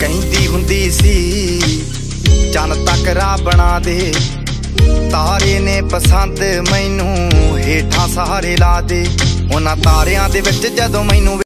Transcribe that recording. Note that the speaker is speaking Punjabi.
ਕਹਿੰਦੀ ਹੁੰਦੀ ਸੀ, ਚੰਨ ਤੱਕ ਰਾ ਬਣਾ ਦੇ। ਤਾਰੇ ਨੇ ਪਸੰਦ ਮੈਨੂੰ ਹੇਠਾਂ ਸਹਾਰੇ ਲਾ ਦੇ। ਉਹਨਾਂ ਤਾਰਿਆਂ ਦੇ ਵਿੱਚ ਜਦੋਂ ਮੈਨੂੰ